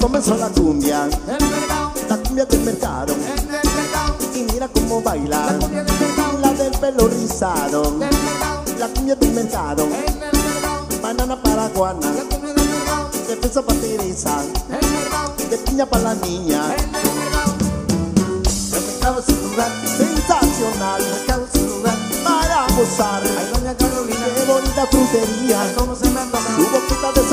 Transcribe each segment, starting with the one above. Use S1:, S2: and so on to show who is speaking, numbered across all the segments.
S1: comenzó la cumbia, la cumbia del mercado. Y mira cómo baila,
S2: la del
S1: pelo rizado. La cumbia del mercado, banana paraguana, de fresa para Teresa, de piña para la niña.
S2: el mercado,
S1: es un lugar sensacional, el mercado es un lugar para gozar.
S2: ay doña Carolina,
S1: Qué bonita frutería,
S2: cómo se me antoja.
S1: su boquita de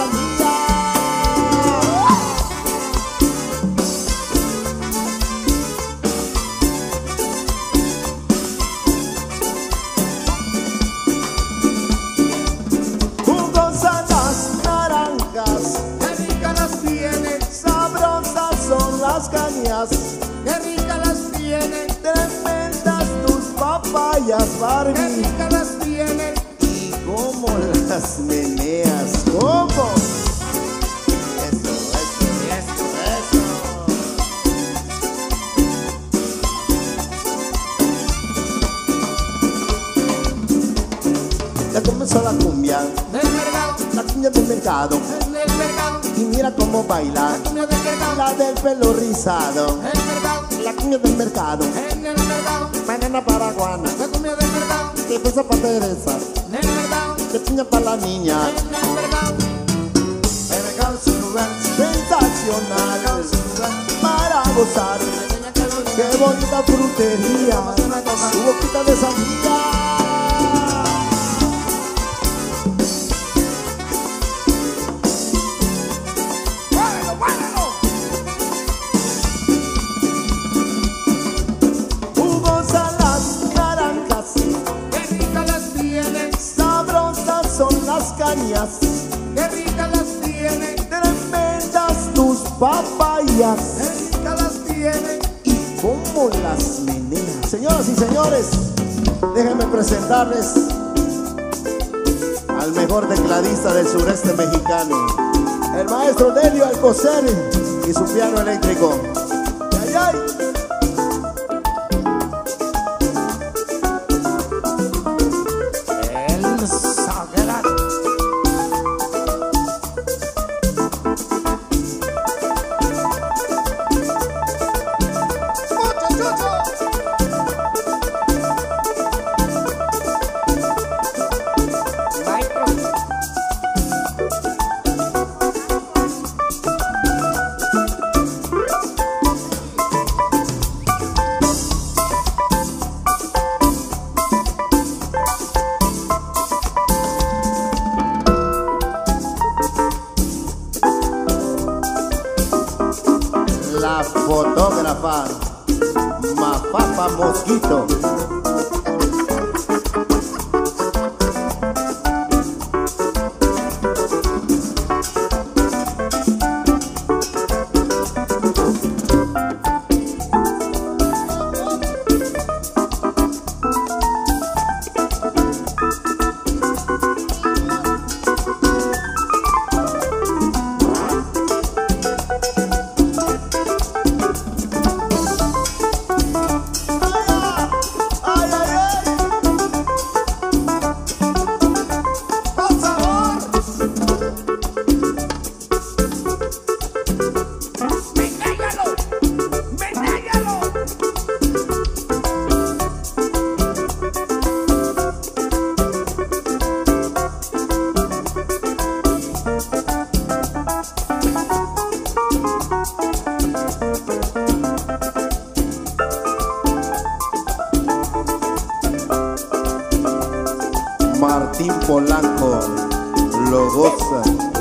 S2: qué
S1: Barbie.
S2: rica las tiene,
S1: Y cómo las meneas, cómo. Eso, eso, eso. Ya comenzó la cumbia,
S2: del mercado,
S1: la cumbia del mercado.
S2: en el mercado,
S1: Y mira cómo baila,
S2: la cumbia del mercado,
S1: la del pelo rizado.
S2: el mercado,
S1: La cumbia del mercado,
S2: en el mercado,
S1: banana paraguana.
S2: la cumbia del mercado,
S1: Que pesa para Teresa,
S2: en el mercado,
S1: que piña para la niña.
S2: en el mercado,
S1: El mercado es un lugar. Sensacional para gozar. Qué bonita frutería, su boquita de sandía. Papayas.
S2: qué las tiene.
S1: y cómo las menea. Señoras y señores, déjenme presentarles al mejor tecladista del sureste mexicano, el maestro Delio Alcocer y su piano eléctrico. ¡Ay, ay! La fotógrafa Mafafa Mosquito. Martín Polanco lo goza.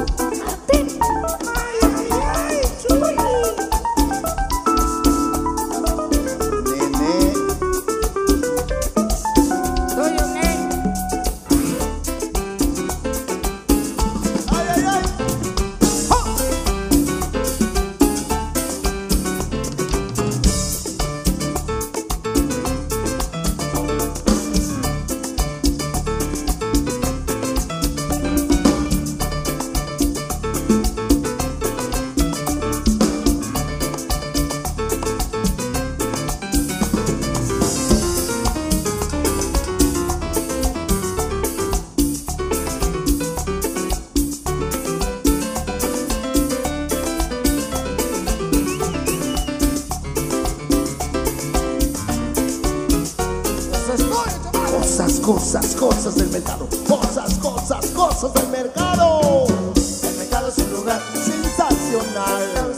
S1: Cosas, cosas del mercado. Cosas, cosas, cosas del mercado. El mercado es un lugar sensacional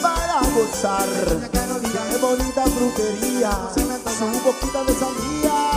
S1: para gozar. Qué bonita frutería, su boquita de sandía.